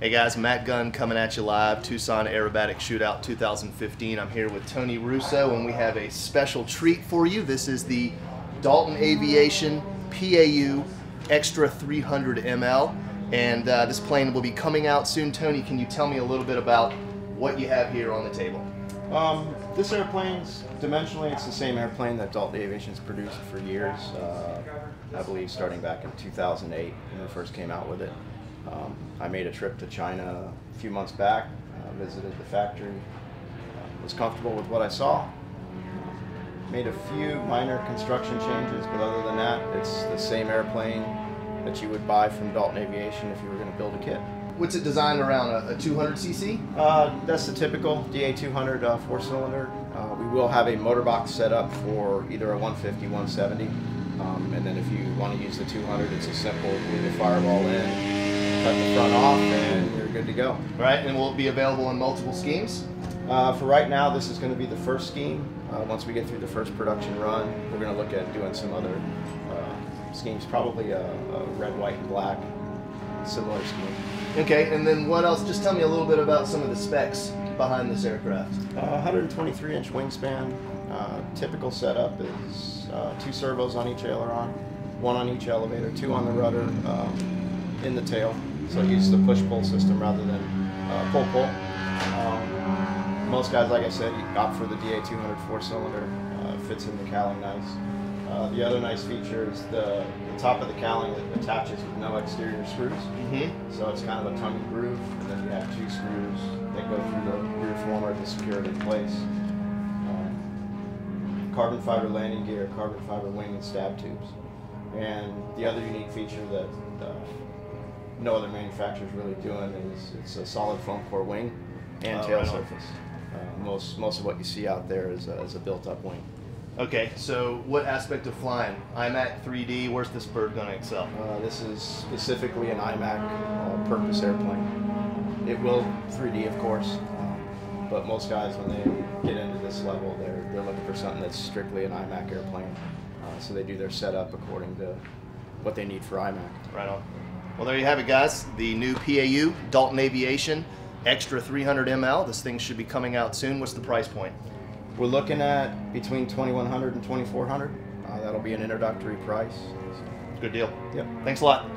Hey guys, Matt Gunn coming at you live, Tucson Aerobatic Shootout 2015. I'm here with Tony Russo and we have a special treat for you. This is the Dalton Aviation PAU Extra 300 ML and uh, this plane will be coming out soon. Tony, can you tell me a little bit about what you have here on the table? Um, this airplane's dimensionally, it's the same airplane that Dalton Aviation's produced for years. Uh, I believe starting back in 2008 when we first came out with it. Um, I made a trip to China a few months back, uh, visited the factory, uh, was comfortable with what I saw. Made a few minor construction changes, but other than that, it's the same airplane that you would buy from Dalton Aviation if you were going to build a kit. What's it designed around? A, a 200cc? Uh, that's the typical DA200 uh, four cylinder. Uh, we will have a motor box set up for either a 150, 170. Um, and then if you want to use the 200, it's a simple glue the firewall in, cut the front off, and you're good to go. Right, and will it be available in multiple schemes? Uh, for right now, this is going to be the first scheme. Uh, once we get through the first production run, we're going to look at doing some other uh, schemes, probably a, a red, white, and black, similar scheme. Okay, and then what else? Just tell me a little bit about some of the specs behind this aircraft. Uh, 123 inch wingspan. Uh, typical setup is uh, two servos on each aileron, one on each elevator, two on the rudder, um, in the tail. So use the push-pull system rather than uh, pull-pull. Um, most guys, like I said, opt for the DA200 four-cylinder. Uh, fits in the cowling nice. Uh, the other nice feature is the, the, top of the cowling that attaches with no exterior screws. Mm-hmm. So it's kind of a tongue groove, and then you have two screws that go through the rear former to secure it in place. Um, carbon fiber landing gear, carbon fiber wing and stab tubes. And the other unique feature that uh, no other manufacturer is really doing is it's a solid foam core wing and Oh, tail right surface. Uh, most most of what you see out there is a, is a built-up wing. Okay, so what aspect of flying? IMAC 3D, where's this bird going to excel? Uh, this is specifically an IMAC uh, purpose airplane. It will 3D, of course, um, but most guys, when they get into this level, they're, they're looking for something that's strictly an IMAC airplane. Uh, so they do their setup according to what they need for IMAC. Right on. Well, there you have it, guys. The new PAU, Dalton Aviation, Extra 300 ML. This thing should be coming out soon. What's the price point? We're looking at between 2100 and 2400 uh, That'll be an introductory price. Good deal. Yep. Thanks a lot.